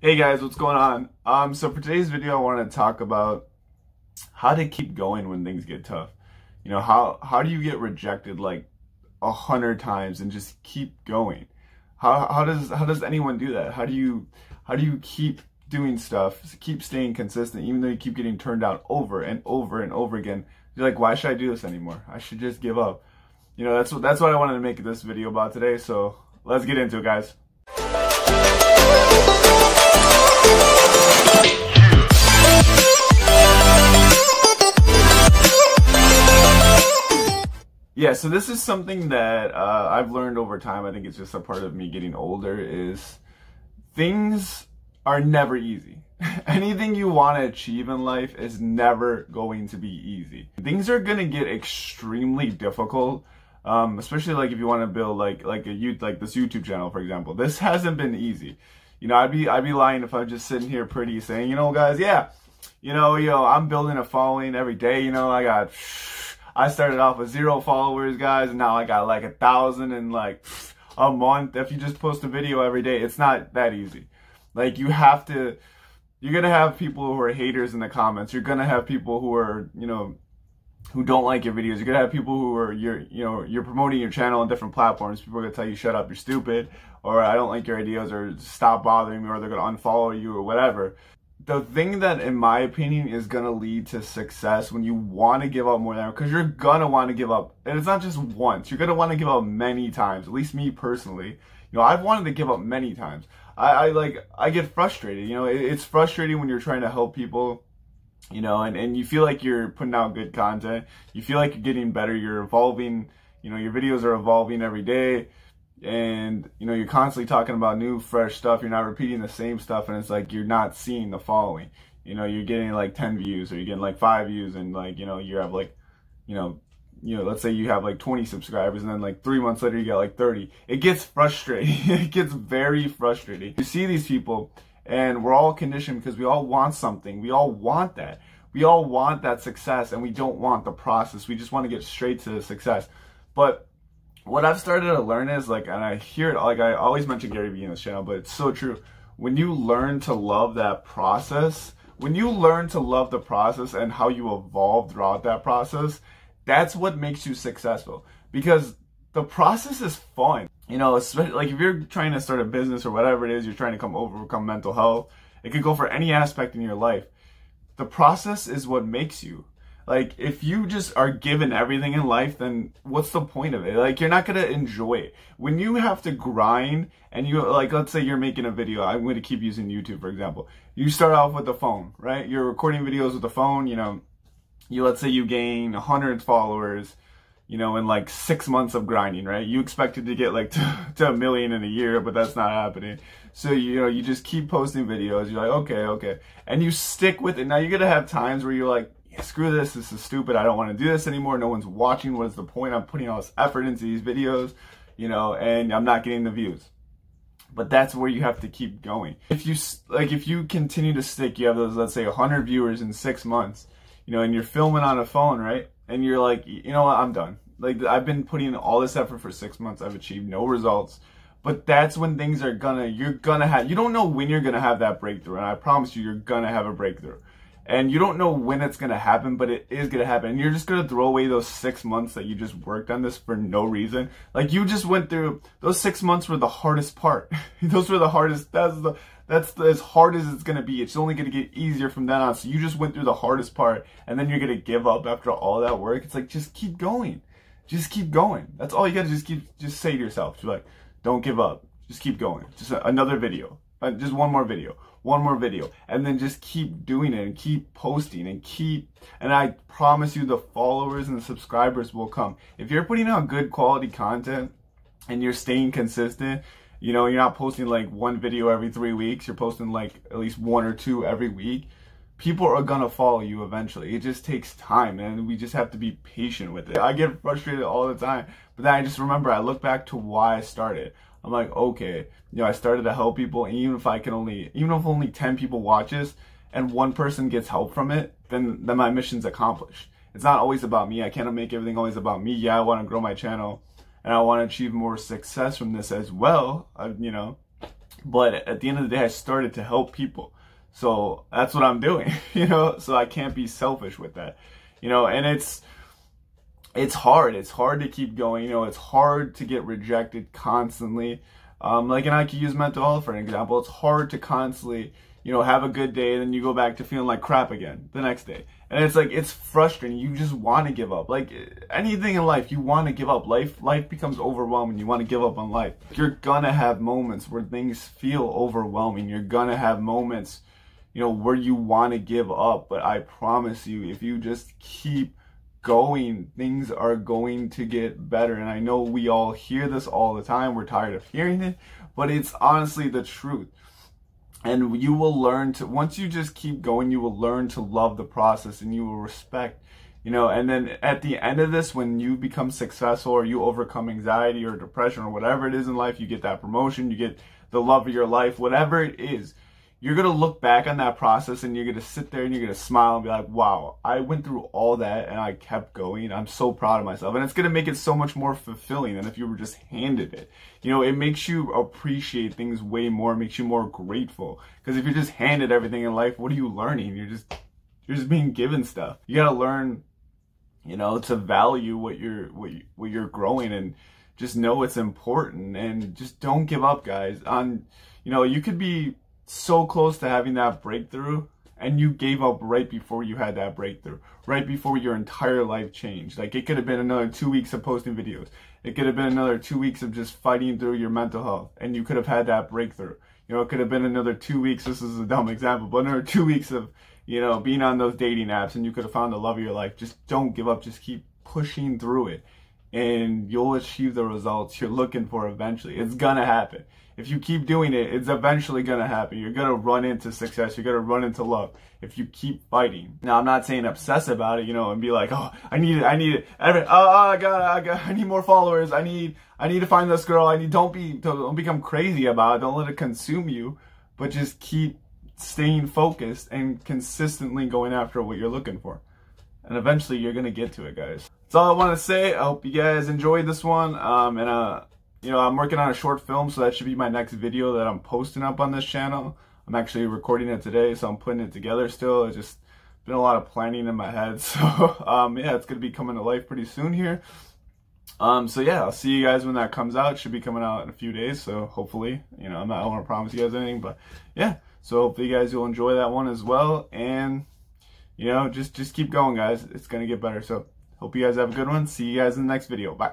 Hey guys, what's going on? Um, so for today's video, I want to talk about how to keep going when things get tough. You know, how how do you get rejected like a hundred times and just keep going? How how does how does anyone do that? How do you how do you keep doing stuff, keep staying consistent, even though you keep getting turned down over and over and over again? You're like, why should I do this anymore? I should just give up. You know, that's what that's what I wanted to make this video about today. So let's get into it, guys. So this is something that uh, I've learned over time. I think it's just a part of me getting older. Is things are never easy. Anything you want to achieve in life is never going to be easy. Things are gonna get extremely difficult. Um, especially like if you want to build like like a you like this YouTube channel, for example. This hasn't been easy. You know, I'd be I'd be lying if I'm just sitting here pretty saying, you know, guys, yeah, you know, yo, I'm building a following every day. You know, I got I started off with zero followers, guys, and now I got like a thousand in like a month. If you just post a video every day, it's not that easy. Like you have to, you're gonna have people who are haters in the comments. You're gonna have people who are, you know, who don't like your videos. You're gonna have people who are you're you know you're promoting your channel on different platforms. People are gonna tell you shut up, you're stupid, or I don't like your ideas, or stop bothering me, or they're gonna unfollow you, or whatever the thing that, in my opinion, is gonna lead to success when you want to give up more than because you're gonna want to give up, and it's not just once. You're gonna want to give up many times. At least me personally, you know, I've wanted to give up many times. I, I like I get frustrated. You know, it, it's frustrating when you're trying to help people. You know, and, and you feel like you're putting out good content. You feel like you're getting better. You're evolving. You know, your videos are evolving every day and you know you're constantly talking about new fresh stuff. You're not repeating the same stuff and it's like you're not seeing the following. You know you're getting like 10 views or you're getting like 5 views and like you know you have like you know you know let's say you have like 20 subscribers and then like 3 months later you get like 30 it gets frustrating. It gets very frustrating. You see these people and we're all conditioned because we all want something. We all want that. We all want that success and we don't want the process. We just want to get straight to the success. But what I've started to learn is like, and I hear it, like I always mention Gary Vee in this channel, but it's so true. When you learn to love that process, when you learn to love the process and how you evolve throughout that process, that's what makes you successful. Because the process is fun. You know, like if you're trying to start a business or whatever it is, you're trying to come overcome mental health. It could go for any aspect in your life. The process is what makes you. Like, if you just are given everything in life, then what's the point of it? Like, you're not gonna enjoy it. When you have to grind and you, like, let's say you're making a video, I'm gonna keep using YouTube, for example. You start off with the phone, right? You're recording videos with the phone, you know, you, let's say you gain 100 followers, you know, in like six months of grinding, right? You expected to get like to, to a million in a year, but that's not happening. So, you know, you just keep posting videos. You're like, okay, okay. And you stick with it. Now you're going to have times where you're like, screw this, this is stupid, I don't want to do this anymore, no one's watching, what's the point? I'm putting all this effort into these videos, you know, and I'm not getting the views. But that's where you have to keep going. If you, like, if you continue to stick, you have those, let's say, 100 viewers in six months, you know, and you're filming on a phone, right? And you're like, you know what, I'm done. Like, I've been putting all this effort for six months, I've achieved no results. But that's when things are gonna, you're gonna have, you don't know when you're gonna have that breakthrough. And I promise you, you're gonna have a breakthrough and you don't know when it's going to happen, but it is going to happen. And you're just going to throw away those six months that you just worked on this for no reason. Like you just went through those six months were the hardest part. those were the hardest. That's the that's the, as hard as it's going to be. It's only going to get easier from then on. So you just went through the hardest part, and then you're going to give up after all that work. It's like just keep going, just keep going. That's all you got to just keep just say to yourself. You're like, don't give up. Just keep going. Just another video. Uh, just one more video one more video and then just keep doing it and keep posting and keep and I promise you the followers and the subscribers will come. If you're putting out good quality content and you're staying consistent, you know, you're not posting like one video every 3 weeks, you're posting like at least one or two every week. People are gonna follow you eventually. It just takes time and we just have to be patient with it. I get frustrated all the time, but then I just remember I look back to why I started. I'm like, okay, you know, I started to help people, and even if I can only, even if only 10 people watch this and one person gets help from it, then, then my mission's accomplished. It's not always about me. I cannot make everything always about me. Yeah, I want to grow my channel and I want to achieve more success from this as well, uh, you know, But at the end of the day, I started to help people. So that's what I'm doing, you know, so I can't be selfish with that, you know, and it's, it's hard. It's hard to keep going. You know, it's hard to get rejected constantly. Um, like, and I could use mental health for an example. It's hard to constantly, you know, have a good day and then you go back to feeling like crap again the next day. And it's like, it's frustrating. You just want to give up. Like anything in life, you want to give up. Life, life becomes overwhelming. You want to give up on life. You're gonna have moments where things feel overwhelming. You're gonna have moments, you know, where you want to give up. But I promise you, if you just keep going, things are going to get better. And I know we all hear this all the time. We're tired of hearing it, but it's honestly the truth. And you will learn to, once you just keep going, you will learn to love the process and you will respect, you know, and then at the end of this, when you become successful or you overcome anxiety or depression or whatever it is in life, you get that promotion, you get the love of your life, whatever it is, you're going to look back on that process and you're going to sit there and you're going to smile and be like, wow, I went through all that and I kept going. I'm so proud of myself. And it's going to make it so much more fulfilling than if you were just handed it. You know, it makes you appreciate things way more, it makes you more grateful. Because if you're just handed everything in life, what are you learning? You're just, you're just being given stuff. You got to learn, you know, to value what you're, what, you, what you're growing and just know it's important and just don't give up, guys. On, you know, you could be, so close to having that breakthrough and you gave up right before you had that breakthrough, right before your entire life changed. Like it could have been another two weeks of posting videos. It could have been another two weeks of just fighting through your mental health and you could have had that breakthrough. You know, it could have been another two weeks. This is a dumb example, but another two weeks of, you know, being on those dating apps and you could have found the love of your life. Just don't give up. Just keep pushing through it and you'll achieve the results you're looking for eventually. It's gonna happen if you keep doing it, it's eventually going to happen. You're going to run into success. You're going to run into love if you keep fighting. Now, I'm not saying obsess about it, you know, and be like, oh, I need it. I need it. Every, oh, oh, I got, I got, I need more followers. I need, I need to find this girl. I need, don't be, don't become crazy about it. Don't let it consume you, but just keep staying focused and consistently going after what you're looking for. And eventually you're going to get to it, guys. That's all I want to say. I hope you guys enjoyed this one. Um, and, uh, you know, I'm working on a short film, so that should be my next video that I'm posting up on this channel. I'm actually recording it today, so I'm putting it together still. It's just been a lot of planning in my head. So, um, yeah, it's going to be coming to life pretty soon here. Um, so yeah, I'll see you guys when that comes out. It should be coming out in a few days, so hopefully, you know, I'm not, I don't want to promise you guys anything, but yeah. So hopefully you guys will enjoy that one as well, and, you know, just, just keep going, guys. It's going to get better. So, hope you guys have a good one. See you guys in the next video. Bye.